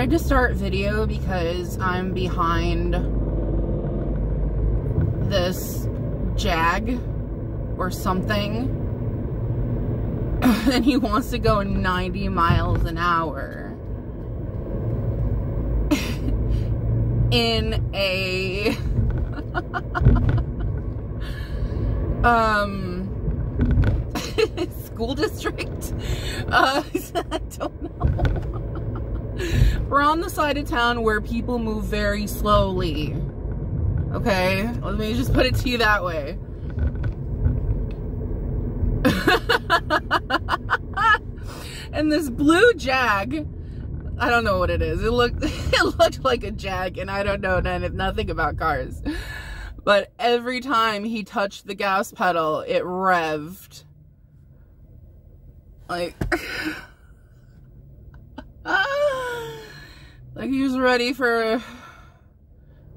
wanted to start video because I'm behind this Jag or something. and he wants to go 90 miles an hour. in a um school district. Uh, I don't know. We're on the side of town where people move very slowly. Okay, let me just put it to you that way. and this blue jag, I don't know what it is. It looked it looked like a jag, and I don't know nothing about cars. But every time he touched the gas pedal, it revved like, like he was ready for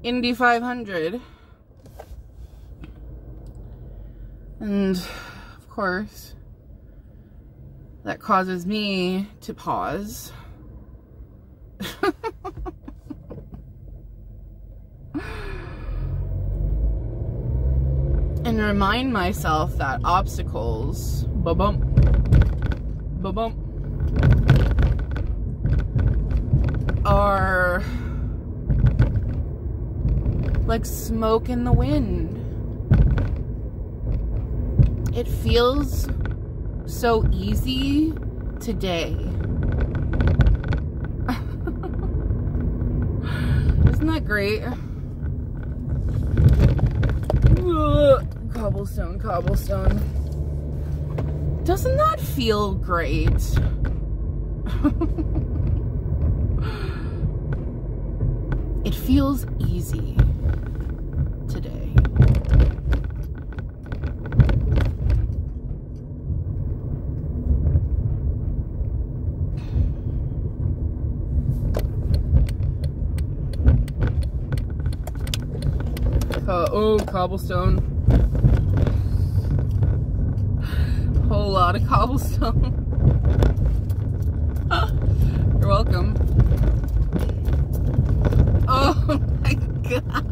Indy 500. And of course, that causes me to pause. and remind myself that obstacles, ba-bump, bump are like smoke in the wind. It feels so easy today. Isn't that great? cobblestone, cobblestone. Doesn't that feel great? feels easy today. Uh, oh, cobblestone. whole lot of cobblestone. You're welcome. Oh my god.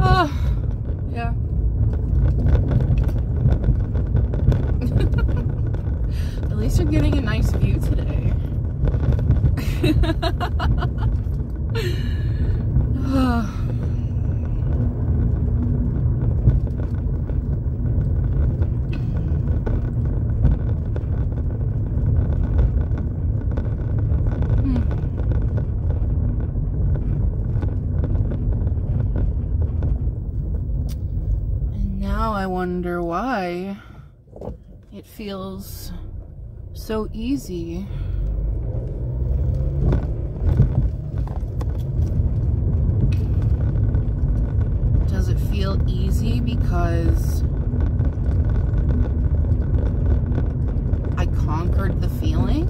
Oh, yeah. At least you're getting a nice view today. wonder why it feels so easy. Does it feel easy because I conquered the feeling?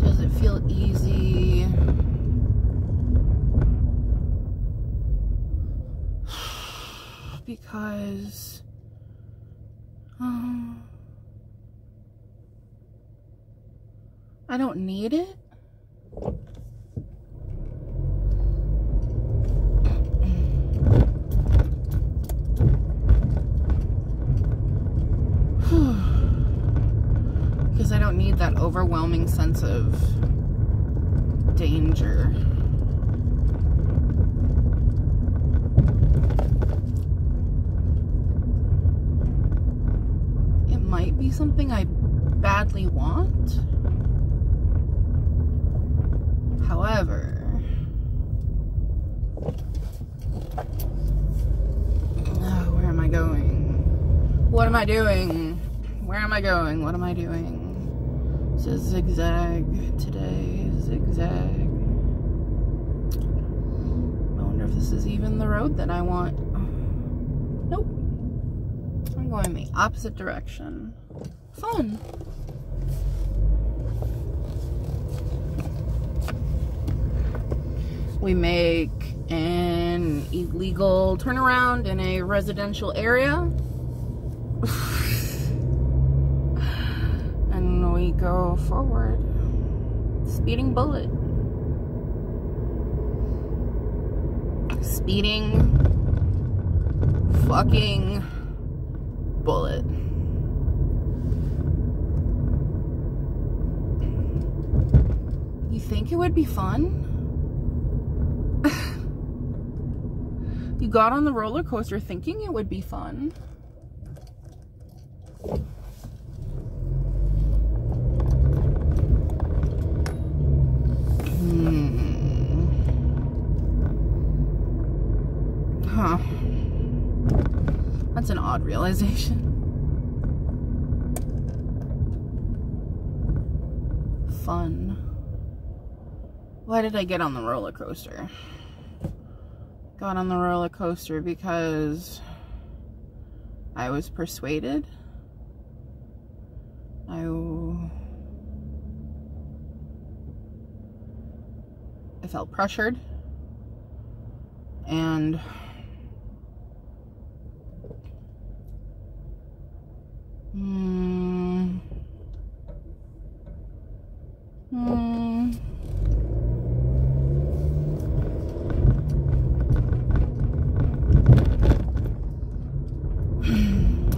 Does it feel easy because um, I don't need it. Because I don't need that overwhelming sense of danger. It might be something I badly want. However, oh, where am I going? What am I doing? Where am I going? What am I doing? It says zigzag today, zigzag. I wonder if this is even the road that I want. Nope. I'm going the opposite direction. Fun. We make an illegal turnaround in a residential area. me go forward. Speeding bullet. Speeding fucking bullet. You think it would be fun? you got on the roller coaster thinking it would be fun. Hmm. Huh. That's an odd Fun. Why did I get on the roller coaster? Got on the roller coaster because I was persuaded. I I felt pressured and hmm, hmm,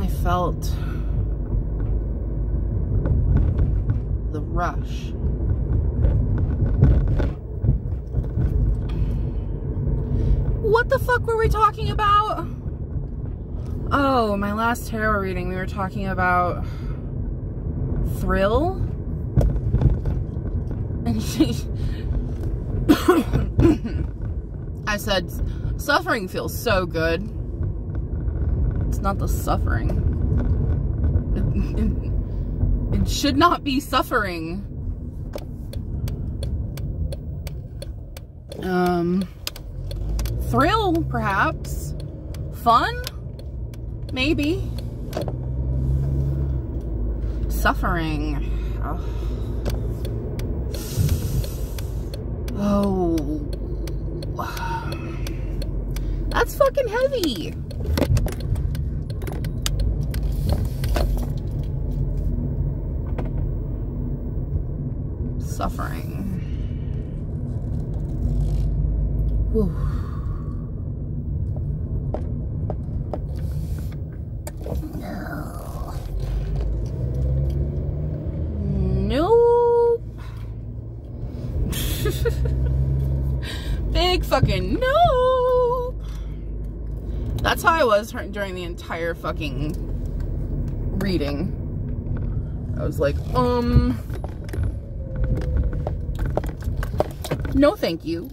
I felt the rush What the fuck were we talking about? Oh, my last tarot reading, we were talking about thrill. I said, suffering feels so good. It's not the suffering. It, it, it should not be suffering. Um thrill, perhaps. Fun? Maybe. Suffering. Oh. That's fucking heavy. Suffering. Whew. Fucking no. That's how I was during the entire fucking reading. I was like, um, no thank you.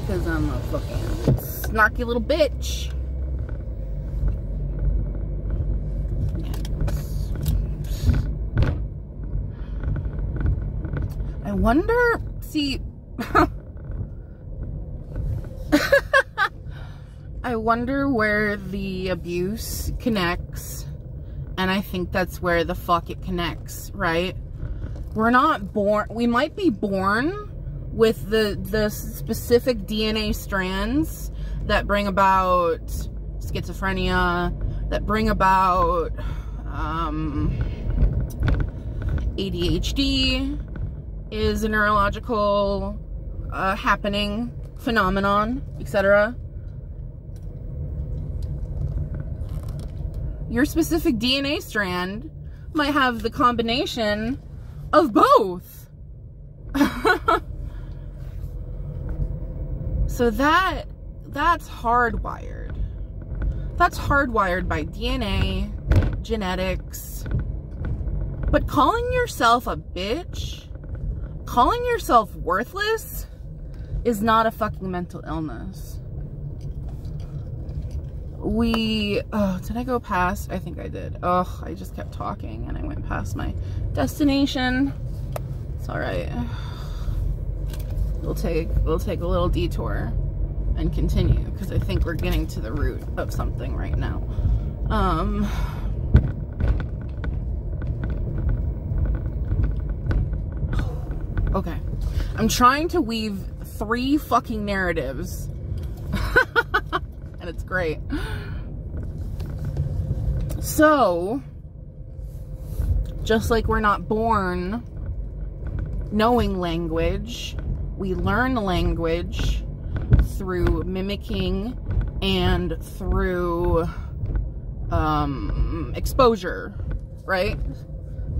Because I'm a fucking snarky little bitch. Wonder, see, I wonder where the abuse connects. And I think that's where the fuck it connects, right? We're not born, we might be born with the, the specific DNA strands that bring about schizophrenia, that bring about um, ADHD, is a neurological uh, happening, phenomenon, etc. Your specific DNA strand might have the combination of both. so that that's hardwired. That's hardwired by DNA, genetics. But calling yourself a bitch calling yourself worthless is not a fucking mental illness. We, oh, did I go past? I think I did. Oh, I just kept talking and I went past my destination. It's all right. We'll take, we'll take a little detour and continue because I think we're getting to the root of something right now. Um, Okay. I'm trying to weave three fucking narratives and It's great. So, just like we're not born knowing language, we learn language through mimicking and through um, exposure, right?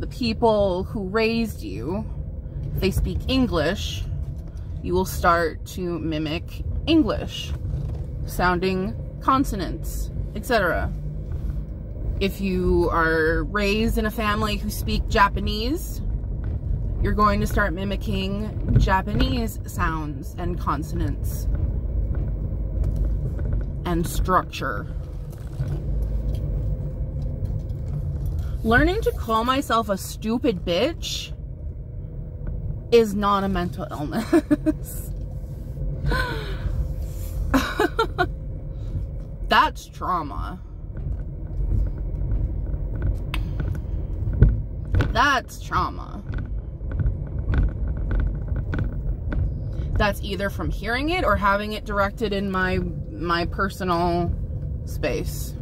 The people who raised you, they speak English, you will start to mimic English, sounding consonants, etc. If you are raised in a family who speak Japanese, you're going to start mimicking Japanese sounds and consonants and structure. Learning to call myself a stupid bitch is not a mental illness. That's trauma. That's trauma. That's either from hearing it or having it directed in my my personal space.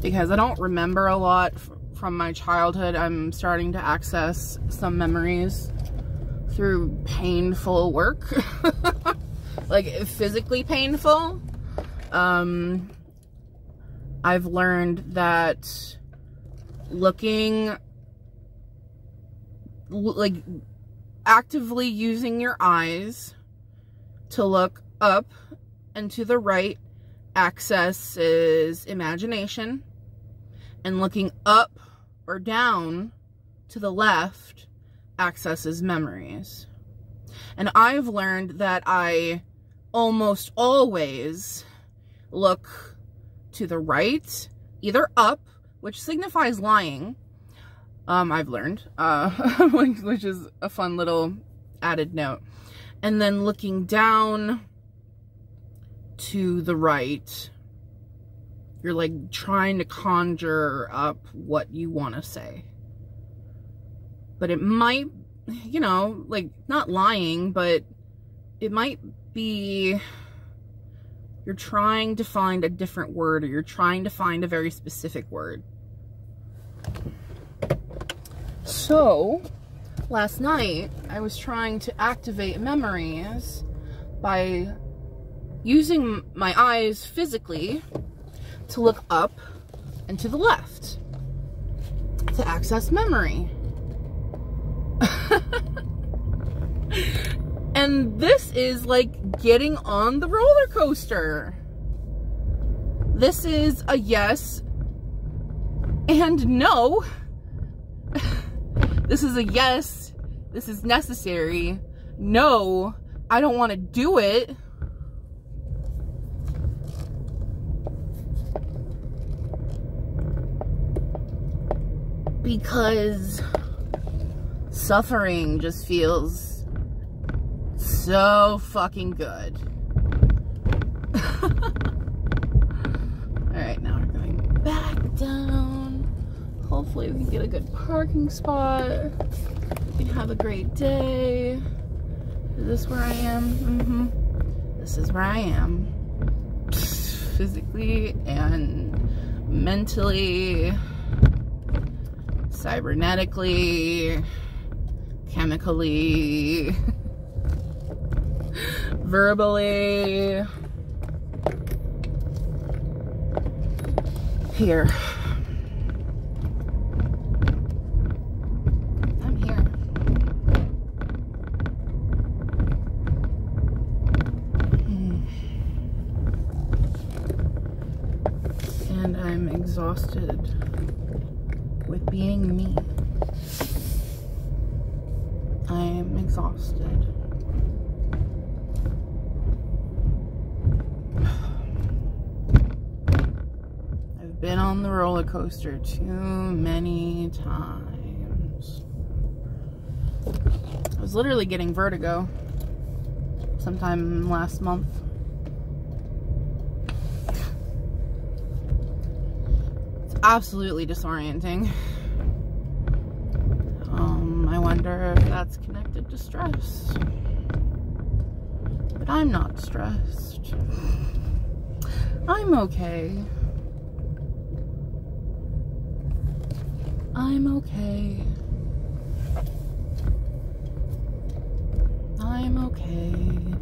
Because I don't remember a lot from my childhood. I'm starting to access some memories through painful work. like physically painful. Um I've learned that looking like actively using your eyes to look up and to the right accesses imagination and looking up or down to the left accesses memories. And I've learned that I almost always look to the right, either up, which signifies lying, um, I've learned, uh, which is a fun little added note. And then looking down to the right, you're like trying to conjure up what you want to say. But it might, you know, like not lying, but it might be you're trying to find a different word or you're trying to find a very specific word. So, last night I was trying to activate memories by using my eyes physically to look up and to the left to access memory. and this is like getting on the roller coaster. This is a yes and no this is a yes. This is necessary. No, I don't want to do it. Because suffering just feels so fucking good. Alright, now we're going back down. Hopefully we can get a good parking spot. We can have a great day. Is this where I am? Mm-hmm. This is where I am. Physically and mentally, cybernetically, chemically, verbally. Here. I'm here. And I'm exhausted with being me. Exhausted. I've been on the roller coaster too many times. I was literally getting vertigo sometime last month. It's absolutely disorienting. Wonder if that's connected to stress. But I'm not stressed. I'm okay. I'm okay. I'm okay.